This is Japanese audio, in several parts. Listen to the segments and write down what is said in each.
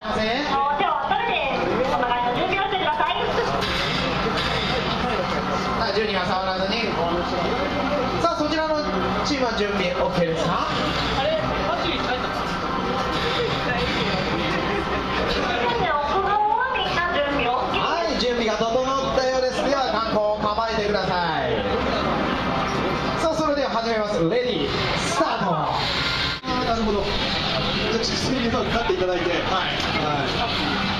ません手を取れてこんな感じの準備をしてくださいさあ12が触らずにさあそちらのチームは準備 OK ですかはみんな準備 OK はい準備が整ったようですでは観光を構えてくださいさあそれでは始めますレディースタートあなるほど。じゃあ、抽選にうまく勝っていただいて。はいはい。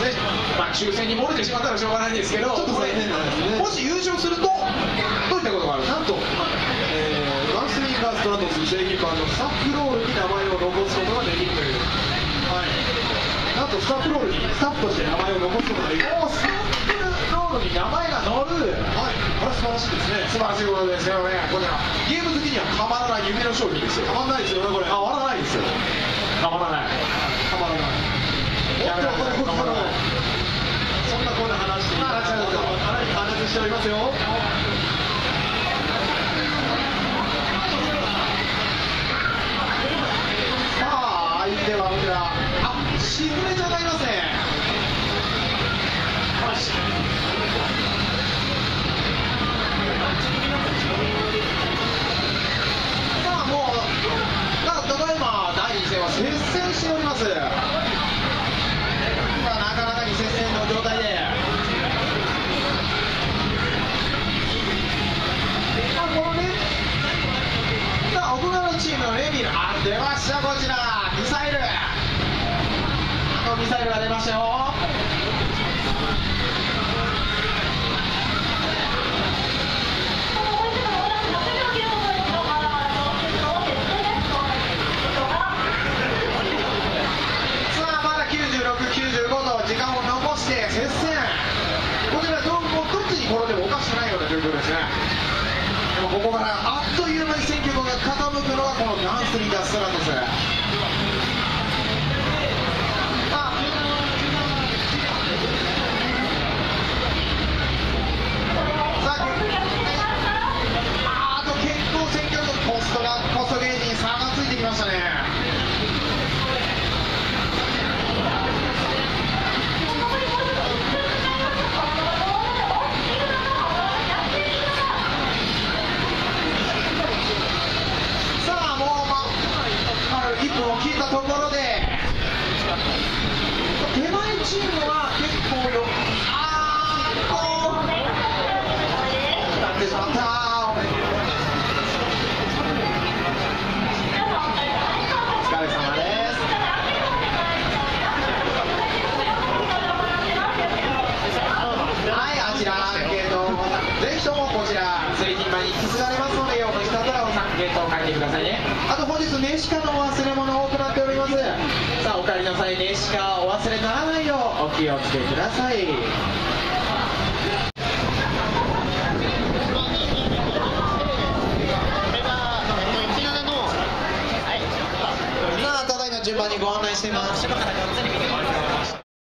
ねまあ抽選に漏れてしまったらしょうがないんですけどちょっと残念なんですねもし優勝するとどういったことがあるなんと、えー、ガンスリンガーストラトス正義パンのスタッフロールに名前を残すことができるという。はい。なんとスタッフロールにスタッフとして名前を残すことができる。おスタッフロールに名前が載るはい。これは素晴らしいですね。素晴らしいことですよねこちらゲーム好きにはたまらない夢の商品ですよ。たまらないですよね、これ。変わらないですよ変わらないたまらない。おっと、これ、これ、そんなこんな話していただくと、かなり加熱しておりますよ。さあ相手はこちらあ沈状態で。まあこのね。さあ奥側のチームのレミル。あ出ましたこちらミサイル。あのミサイルが出ましたよいうことですねでもここからあっという間に戦局が傾くのがこのガンスリーダーストラトス。刺化のお忘れ物多くなっております。さあお帰りの際名刺化お忘れならないようお気をつけください。順番にご案内しています。